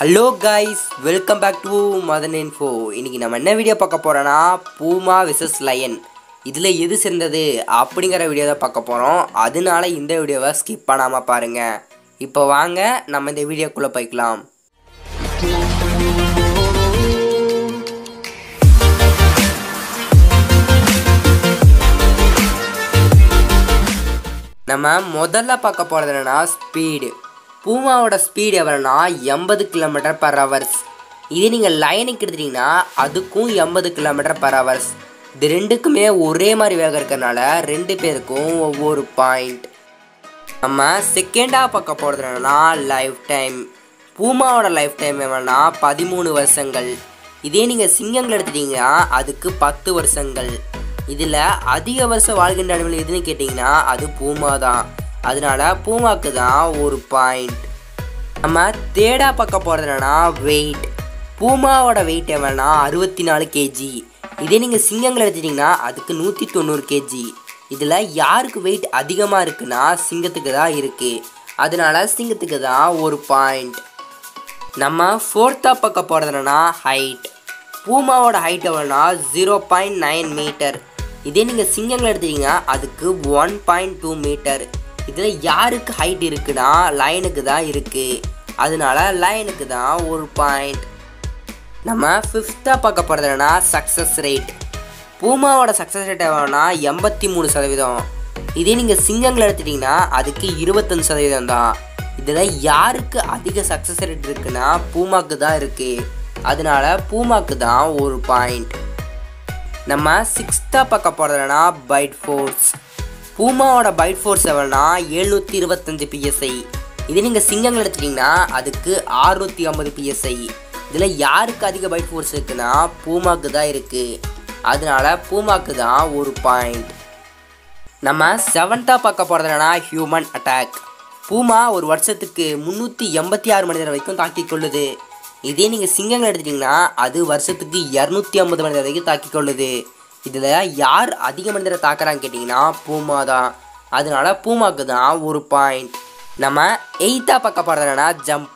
Hello guys welcome back to Madan info இன்னைக்கு நம்ம என்ன வீடியோ பார்க்க போகிறோன்னா பூமா விசஸ் லயன் இதில் எது சிறந்தது அப்படிங்கிற வீடியோ தான் பார்க்க போகிறோம் அதனால இந்த வீடியோவை ஸ்கிப் பண்ணாமல் பாருங்கள் இப்போ வாங்க நம்ம இந்த வீடியோக்குள்ளே போய்க்கலாம். நம்ம முதல்ல பார்க்க போகிறது என்னென்னா ஸ்பீடு பூமாவோட ஸ்பீடு எவ்வளோனா எண்பது கிலோமீட்டர் பர் ஹவர்ஸ் இதே நீங்கள் லைனுக்கு எடுத்துட்டிங்கன்னா அதுக்கும் எண்பது கிலோமீட்டர் பர் ஹவர்ஸ் இது ரெண்டுக்குமே ஒரே மாதிரி வேகம் இருக்கிறனால ரெண்டு பேருக்கும் ஒவ்வொரு பாயிண்ட் நம்ம செகண்டாக பார்க்க போகிறது என்னன்னா லைஃப் டைம் பூமாவோட லைஃப் டைம் எவ்வளோனா பதிமூணு வருஷங்கள். இதே நீங்கள் சிங்கங்கள் எடுத்துட்டீங்கன்னா அதுக்கு பத்து வருஷங்கள். இதில் அதிக வருஷம் வாழ்கின்ற அனுமதி எதுன்னு கேட்டிங்கன்னா அது பூமா தான். அதனால பூமாக்கு தான் ஒரு பாயிண்ட் நம்ம தேடா பக்கம் போகிறது என்னன்னா வெயிட் பூமாவோட வெயிட் எவ்வளோனா அறுபத்தி நாலு கேஜி இதே நீங்கள் சிங்கங்களை எடுத்துட்டிங்கன்னா அதுக்கு நூற்றி தொண்ணூறு கேஜி இதில் யாருக்கு வெயிட் அதிகமாக இருக்குன்னா சிங்கத்துக்கு தான் இருக்குது அதனால சிங்கத்துக்கு தான் ஒரு பாயிண்ட் நம்ம ஃபோர்த்தா பக்கம் போகிறது என்னன்னா ஹைட் பூமாவோட ஹைட் எவ்வளோனா ஜீரோ பாயிண்ட் நைன் மீட்டர் இதே நீங்கள் சிங்கங்களை எடுத்துட்டிங்கன்னா அதுக்கு ஒன் பாயிண்ட் டூ மீட்டர் இதில் யாருக்கு ஹைட் இருக்குன்னா லைனுக்கு தான் இருக்குது அதனால லைனுக்கு தான் ஒரு பாயிண்ட் நம்ம ஃபிஃப்த்தாக பார்க்க போகிறது சக்ஸஸ் ரேட் பூமாவோட சக்ஸஸ் ரேட் எவ்வளோனா எண்பத்தி மூணு சதவீதம். இதே நீங்கள் சிங்கங்கள் எடுத்துட்டிங்கன்னா அதுக்கு இருபத்தஞ்சு சதவீதம் தான். இதில் யாருக்கு அதிக சக்ஸஸ் ரேட் இருக்குன்னா பூமாக்கு தான் இருக்குது அதனால பூமாக்கு தான் ஒரு பாயிண்ட் நம்ம சிக்ஸ்த்தாக பார்க்க போகிறதுனா பைட் ஃபோர்ஸ் பூமாவோட பைட் ஃபோர்ஸ் எவ்வளோனா எழுநூற்றி இருபத்தஞ்சு பிஎஸ்ஐ இதே நீங்கள் சிங்கங்கள் எடுத்துட்டிங்கன்னா அதுக்கு அறுநூற்றி ஐம்பது பிஎஸ்ஐ இதில் யாருக்கு அதிக பைட் ஃபோர்ஸ் இருக்குன்னா பூமாக்கு தான் இருக்குது அதனால பூமாக்கு தான் ஒரு பாயிண்ட் நம்ம செவன்த்தாக பார்க்க போகிறது என்னென்னா ஹியூமன் அட்டாக் பூமா ஒரு வருஷத்துக்கு முந்நூற்றி எண்பத்தி ஆறு மணி நேரம் வரைக்கும் தாக்கிக் கொள்ளுது. இதே நீங்கள் சிங்கங்கள் எடுத்துட்டிங்கன்னா அது வருஷத்துக்கு இரநூத்தி ஐம்பது மணி நேரம் வரைக்கும் தாக்கிக் கொள்ளுது. இதில் யார் அதிக மனிதரை நேரம் தாக்குறான்னு கேட்டிங்கன்னா பூமா தான். அதனால பூமாவுக்கு தான் ஒரு பாயிண்ட் நம்ம எயித்தாக பார்க்க போகிறது ஜம்ப்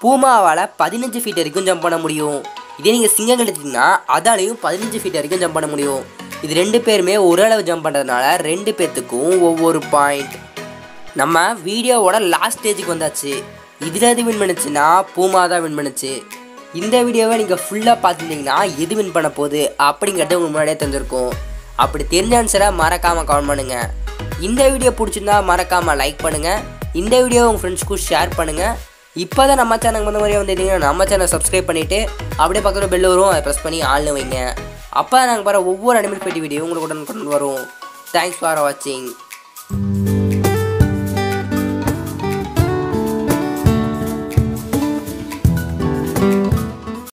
பூமாவால் பதினஞ்சு ஃபீட் வரைக்கும் ஜம்ப் பண்ண முடியும். இதே நீங்கள் சிங்கம் எடுத்திங்கன்னா அதாலையும் பதினஞ்சு ஃபீட் வரைக்கும் ஜம்ப் பண்ண முடியும். இது ரெண்டு பேருமே ஓரளவு ஜம்ப் பண்ணுறதுனால ரெண்டு பேர்த்துக்கும் ஒவ்வொரு பாயிண்ட் நம்ம வீடியோவோட லாஸ்ட் ஸ்டேஜுக்கு வந்தாச்சு. இதில் எது வின் பண்ணுச்சுன்னா பூமா தான் வின் பண்ணுச்சு. இந்த வீடியோவை நீங்கள் ஃபுல்லாக பார்த்துருந்தீங்கன்னா எது வின் பண்ண போகுது அப்படிங்கிறது உங்களுக்கு முன்னாடியே தெரிஞ்சிருக்கும். அப்படி தெரிஞ்ச ஆன்சரை மறக்காமல் கமெண்ட் பண்ணுங்கள் இந்த வீடியோ பிடிச்சிருந்தா மறக்காமல் லைக் பண்ணுங்கள் இந்த வீடியோ உங்கள் ஃப்ரெண்ட்ஸ்க்கும் ஷேர் பண்ணுங்கள் இப்போ தான் நம்ம சேனல் வந்த மாதிரியே வந்துட்டீங்கன்னா நம்ம சேனல் சப்ஸ்கிரைப் பண்ணிவிட்டு அப்படியே பக்கத்தில் பெல் வரும். அதை ப்ரெஸ் பண்ணி ஆள்னு வைங்க. அப்போ நாங்கள் பாரு ஒவ்வொரு அனிமல் பெட்டி வீடியோ உங்களுக்கு கொண்டு வரும். தேங்க்ஸ் ஃபார் வாட்சிங்